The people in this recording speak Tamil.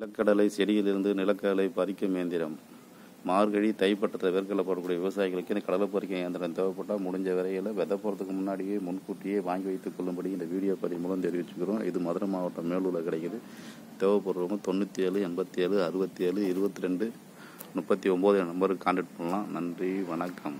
நிலக்கடலை செடியிலிருந்து நிலக்கடலை பறிக்கும் இயந்திரம். மார்கழி தைப்பட்டத்தை வேர்க்கடலப்படக்கூடிய விவசாயிகளுக்கு இந்த கடலை பறிக்கும் இயந்திரம் தேவைப்பட்டால் முடிஞ்ச வரையில் விதை போகிறதுக்கு முன்னாடியே முன்கூட்டியே வாங்கி வைத்துக் கொள்ளும்படி இந்த வீடியோ பதிவு மூலம் தெரிவிச்சுக்கிறோம். இது மதுரை மாவட்டம் மேலூரில் கிடைக்குது. தேவைப்படுறவங்க தொண்ணூற்றி ஏழு எண்பத்தி ஏழு அறுபத்தி ஏழு இருபத்தி ரெண்டு முப்பத்தி ஒம்பது நம்பருக்கு கான்டாக்ட் பண்ணலாம். நன்றி வணக்கம்.